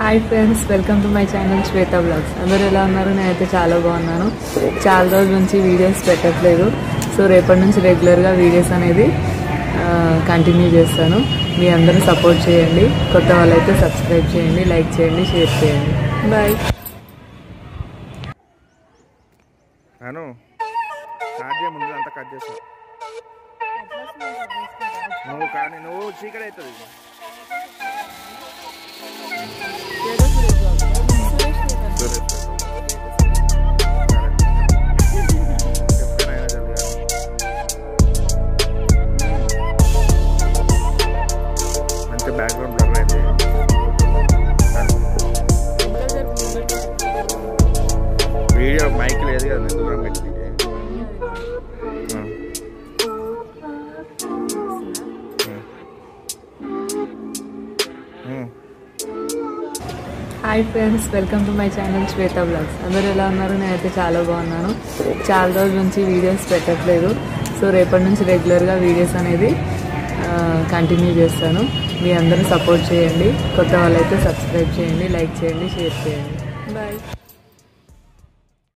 Hi friends welcome to my channel Shweta blogs అందరూ ఎలా ఉన్నారు? నేనైతే చాలా బాగున్నాను. చాలా రోజుల నుంచి వీడియోస్ పెట్టట్లేదు. సో రేపటి నుంచి రెగ్యులర్గా వీడియోస్ అనేది కంటిన్యూ చేస్తాను. మీ అందరూ సపోర్ట్ చేయండి. కొత్త వాళ్ళైతే సబ్స్క్రైబ్ చేయండి లైక్ చేయండి షేర్ చేయండి. బాయ్ అను కట్ నువ్వు కానీ నువ్వు చీకటి అవుతుంది. వీడియో మైక్ లేదు కదా నేను దూరం పెట్టి. Hi friends welcome to my channel Shweta blogs. అందరూ ఎలా ఉన్నారు? నేనైతే చాలా బాగున్నాను. చాలా రోజుల నుంచి వీడియోస్ పెట్టట్లేదు. సో రేపటి నుంచి రెగ్యులర్గా వీడియోస్ అనేది కంటిన్యూ చేస్తాను. మీ అందరూ సపోర్ట్ చేయండి. కొత్త వాళ్ళైతే సబ్స్క్రైబ్ చేయండి లైక్ చేయండి షేర్ చేయండి.